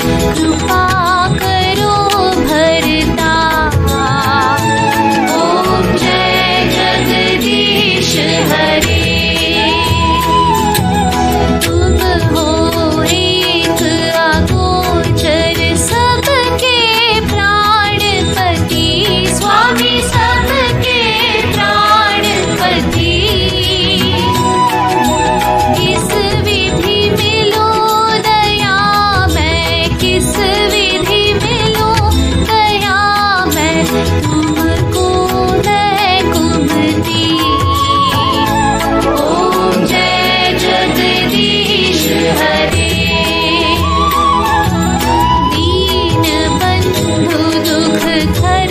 do 太